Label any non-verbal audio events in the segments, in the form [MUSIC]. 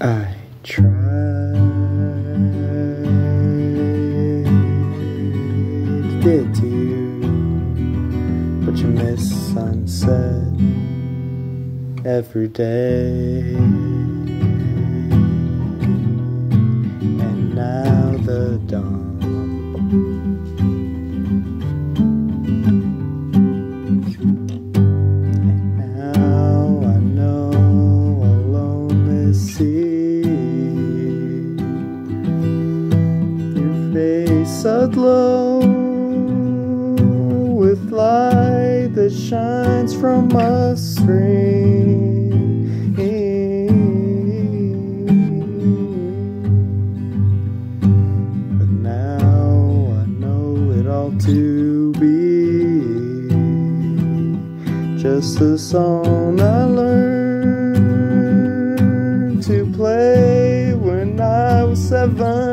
I tried to get to you, but you miss sunset every day. And now the dawn. Face aglow with light that shines from a screen. But now I know it all to be just a song I learned to play when I was seventeen.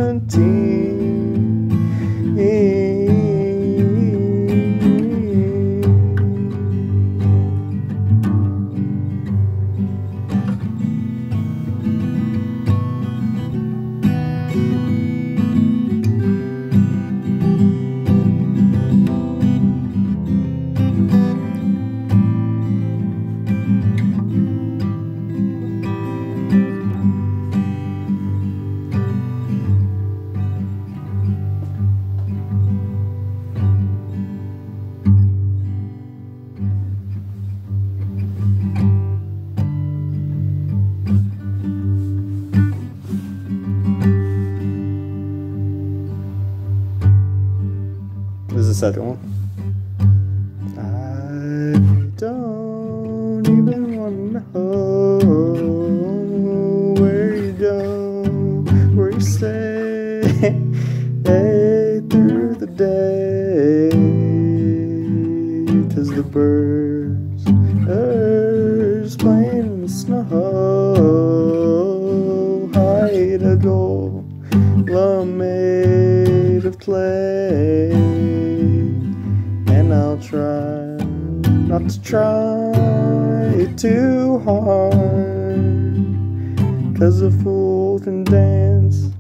This is the second one. I don't even wanna know where you go, where you stay, [LAUGHS] through the day. Cause the birds, birds playing in the snow, hide a gold made of clay to try too hard. Cause a fool can dance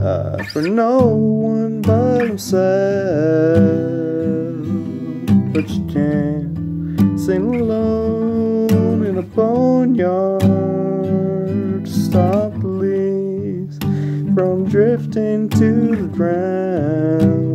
uh, for no one but himself. But you can't sing alone in a boneyard to stop the leaves from drifting to the ground.